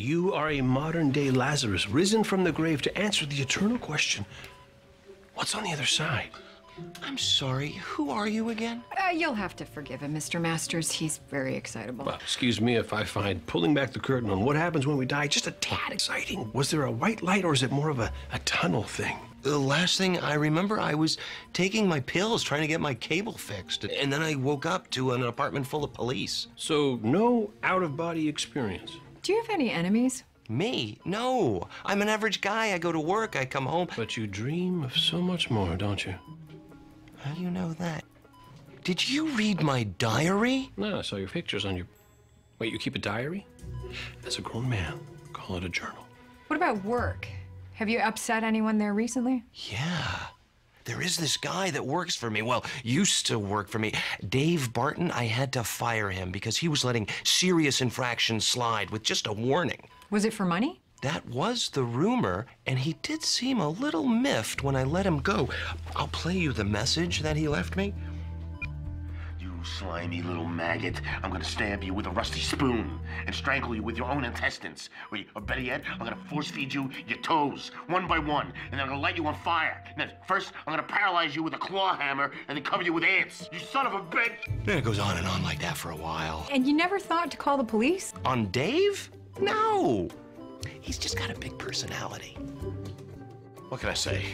You are a modern day Lazarus, risen from the grave to answer the eternal question what's on the other side? I'm sorry, who are you again? Uh, you'll have to forgive him, Mr. Masters. He's very excitable. Well, excuse me if I find pulling back the curtain on what happens when we die just a tad exciting. Was there a white light or is it more of a, a tunnel thing? The last thing I remember, I was taking my pills trying to get my cable fixed. And then I woke up to an apartment full of police. So, no out of body experience. Do you have any enemies? Me? No. I'm an average guy. I go to work, I come home. But you dream of so much more, don't you? How do you know that? Did you read my diary? No, I saw your pictures on your. Wait, you keep a diary? As a grown man, call it a journal. What about work? Have you upset anyone there recently? Yeah. There is this guy that works for me. Well, used to work for me. Dave Barton, I had to fire him because he was letting serious infractions slide with just a warning. Was it for money? That was the rumor, and he did seem a little miffed when I let him go. I'll play you the message that he left me. You slimy little maggot. I'm gonna stab you with a rusty spoon and strangle you with your own intestines. Or, or better yet, I'm gonna force feed you your toes, one by one, and then I'm gonna light you on fire. And then first, I'm gonna paralyze you with a claw hammer and then cover you with ants. You son of a bitch! And it goes on and on like that for a while. And you never thought to call the police? On Dave? No. He's just got a big personality. What can I say?